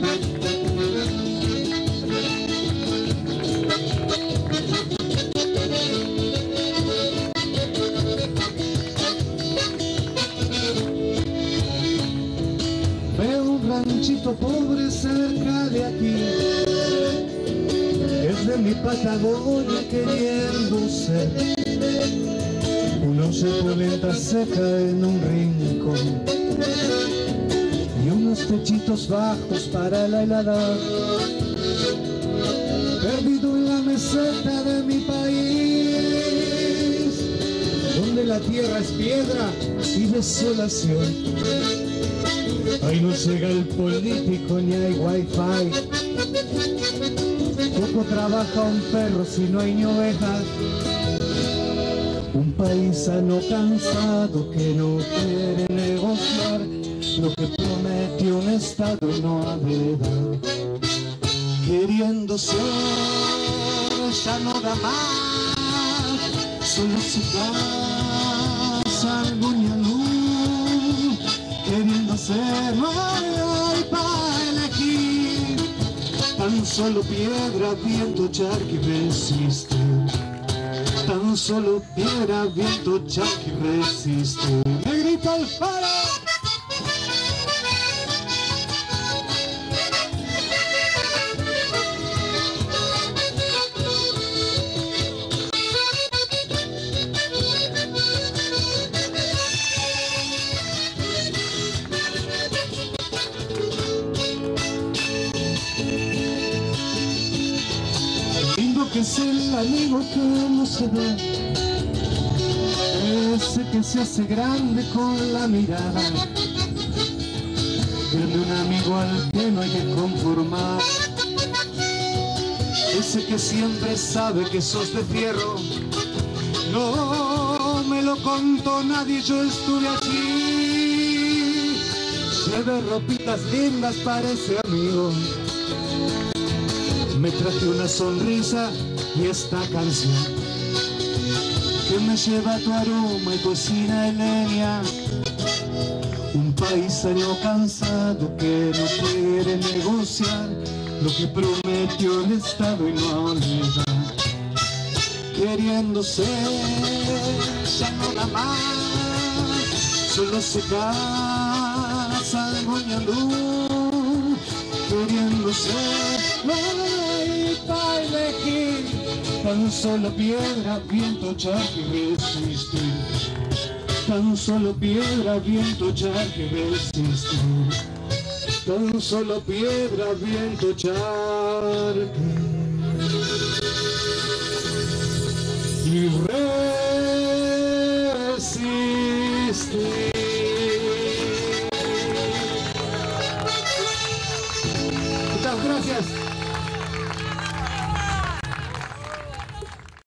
Veo un ranchito pobre cerca de aquí. Desde mi Patagonia queriendo ser. Una olla polenta seca en un rincón techitos bajos para la helada. Perdido en la meseta de mi país donde la tierra es piedra y desolación. Ahí no llega el político ni hay wifi. Poco trabaja un perro si no hay ni ovejas. Un paisano cansado que no quiere negociar lo que prometió un Estado no ha de dar. Queriendo ser, ya no da más, solo se casa luz. Queriendo ser, no hay para elegir, tan solo piedra, viento, charque resiste tan solo piedra, viento, charque resiste. Me grita el faro. Que es el amigo que no se ve Ese que se hace grande con la mirada. Grande un amigo al que no hay que conformar. Ese que siempre sabe que sos de fierro. No me lo contó nadie, yo estuve allí. Llevé ropitas lindas para ese amigo me traje una sonrisa y esta canción que me lleva tu aroma y cocina de leña un paisano cansado que no quiere negociar lo que prometió el Estado y no le da ya no da más solo se casa algoñando queriendo ser no hay para elegir tan solo piedra, viento, charque resistir. Tan solo piedra, viento, charque resistir. Tan solo piedra, viento, charque Gracias.